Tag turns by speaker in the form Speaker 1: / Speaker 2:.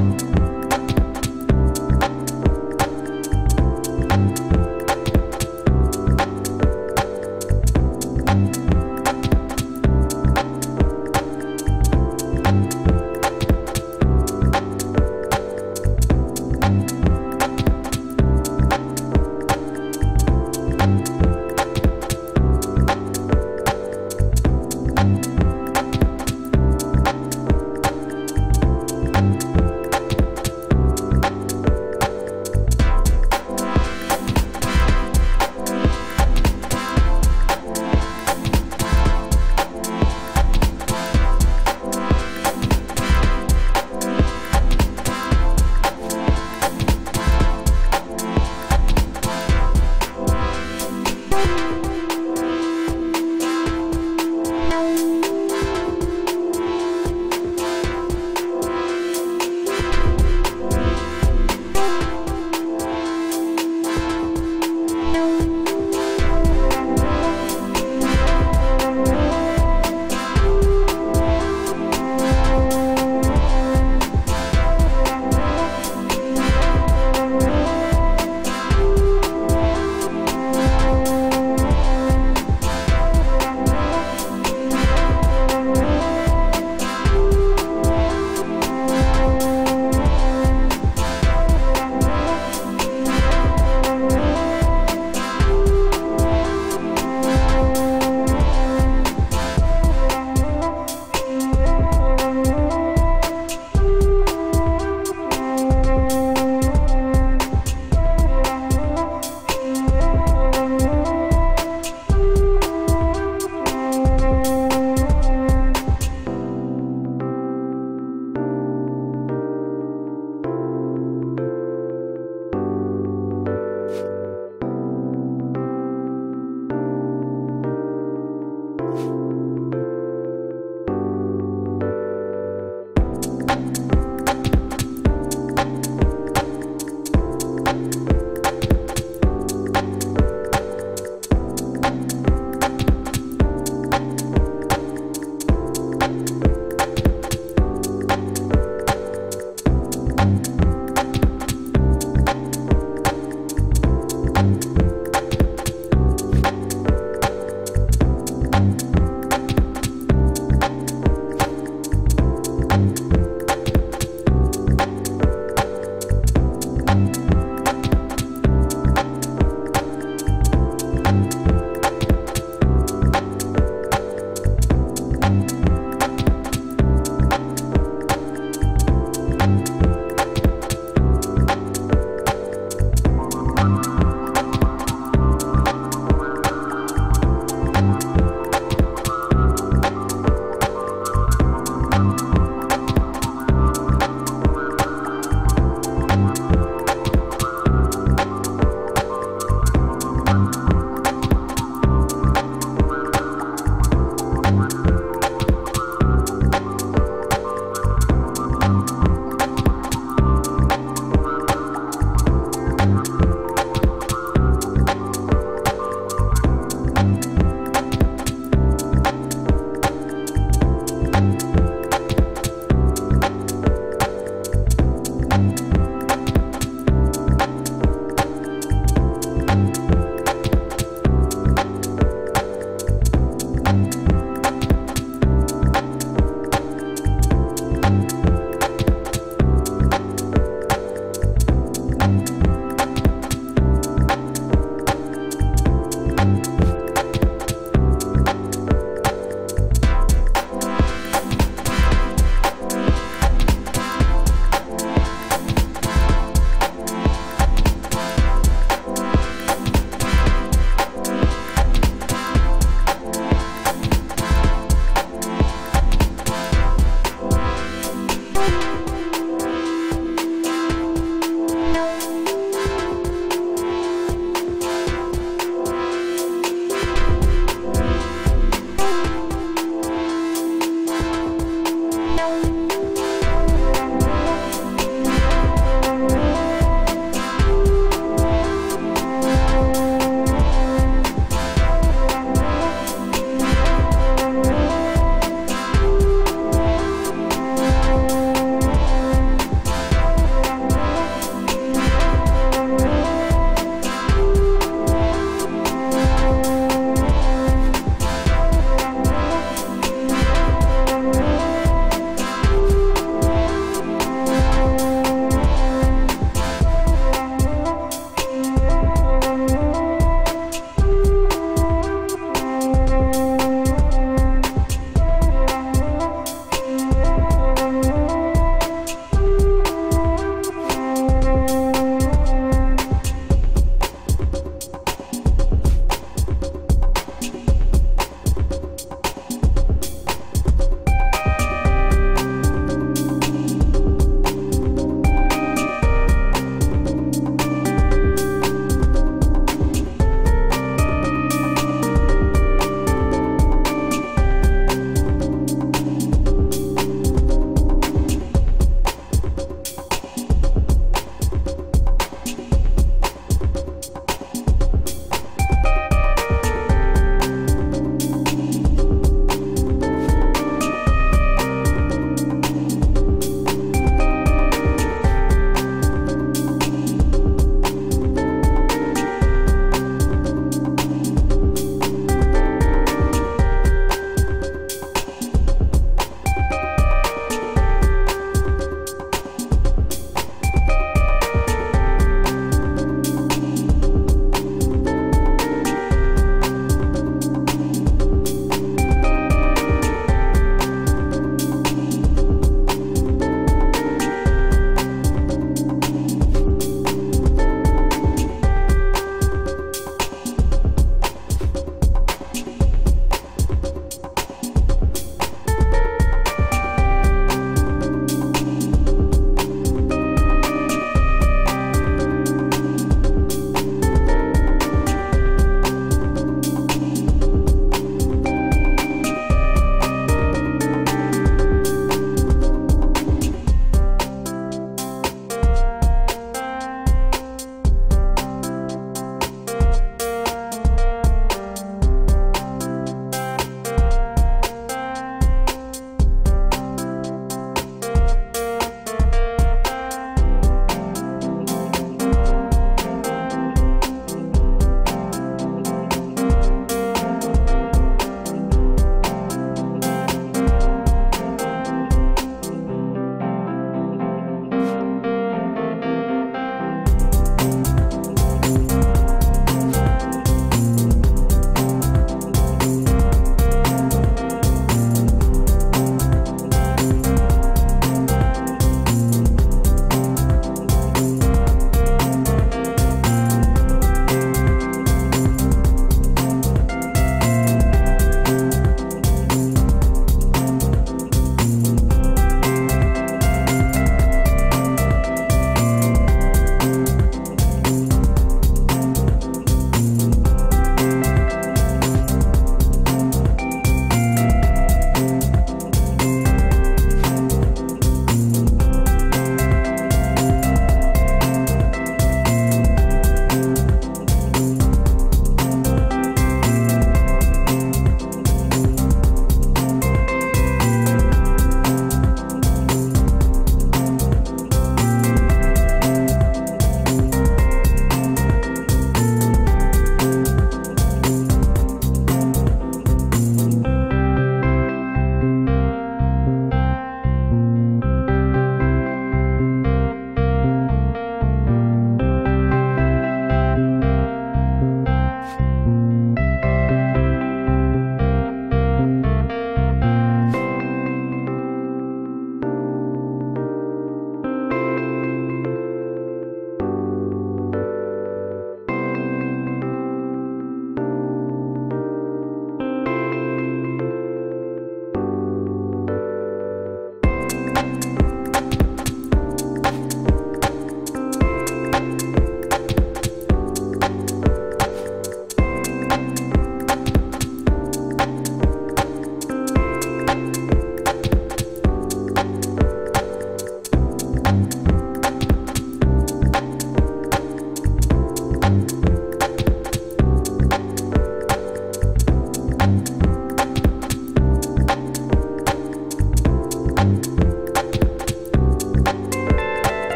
Speaker 1: Bye.